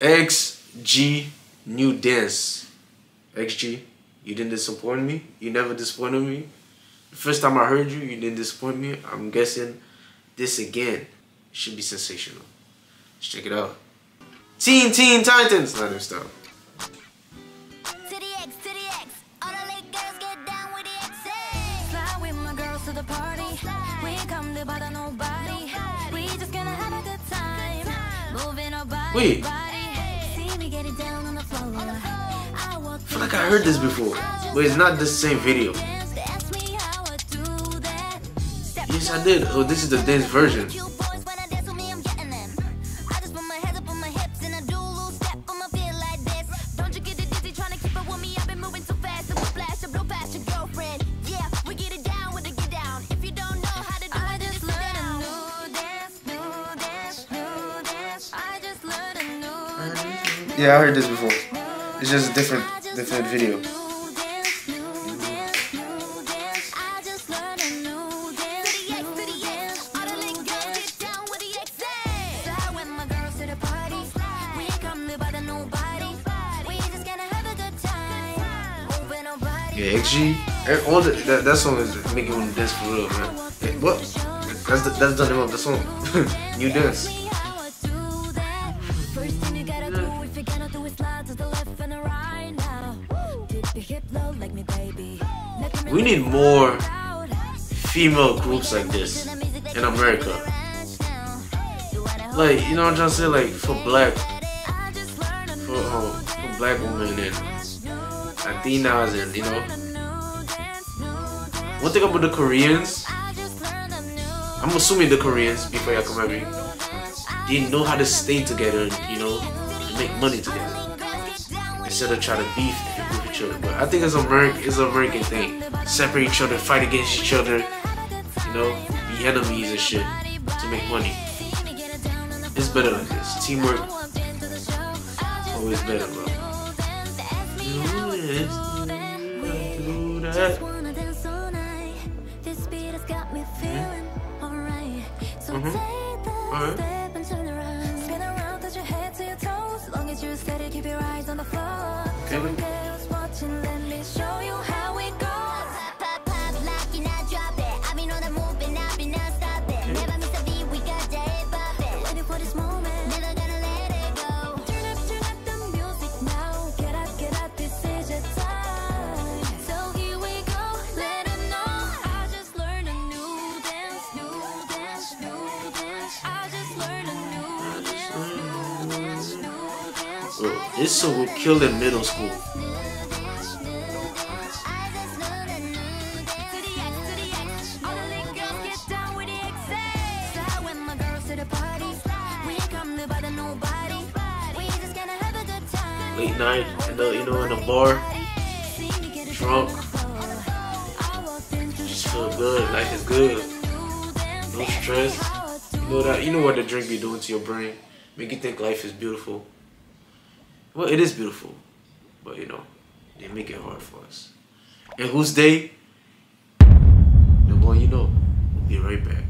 XG new dance. XG, you didn't disappoint me. You never disappointed me. The first time I heard you, you didn't disappoint me. I'm guessing this again should be sensational. Let's check it out. Teen Teen Titans. Let him stop. Wait. Like I heard this before, but it's not the same video. Yes, I did. Oh, this is the dance version. Yeah, I heard this before. It's just different, different video. Yeah, XG, all the, that, that song is making me dance for real, man. Eh, what? That's the, that's the name of the song. New dance. We need more female groups like this in America. Like, you know what I'm trying to say? Like, for black, for, um, for black women and Latinas and, you know. One thing about the Koreans, I'm assuming the Koreans, before y'all come at me, they know how to stay together, you know, and make money together. Instead of trying to beef with each other. But I think it's a American it's an American thing. Separate each other, fight against each other, you know, be enemies and shit to make money. It's better like this. Teamwork always better, bro. Do this, do that. Mm-hmm. Okay. Alright. this song would kill in middle school. Late night, in the, you know, in the bar, drunk, just feel good, life is good, no stress. You know that, you know what the drink be doing to your brain, make you think life is beautiful. Well, it is beautiful, but you know, they make it hard for us. And whose day? The one you know. We'll be right back.